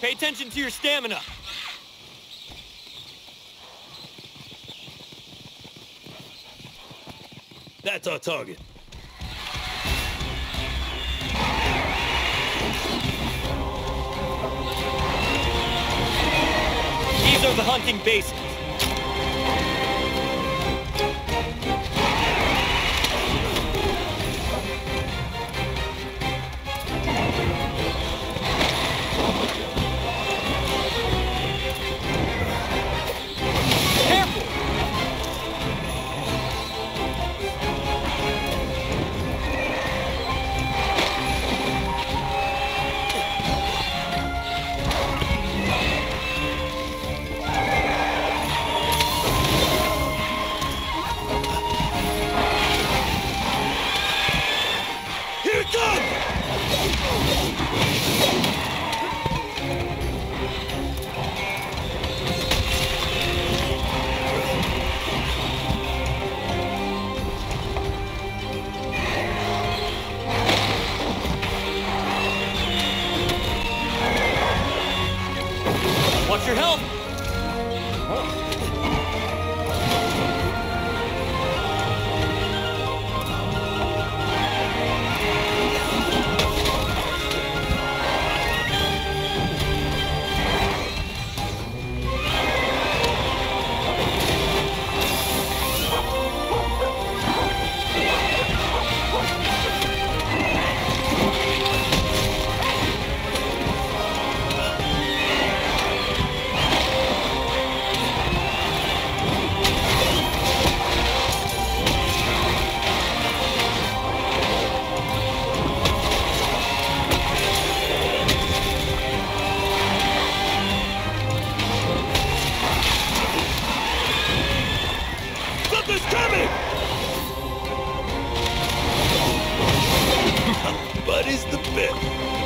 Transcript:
Pay attention to your stamina. That's our target. These are the hunting bases. Watch your health! is the bit.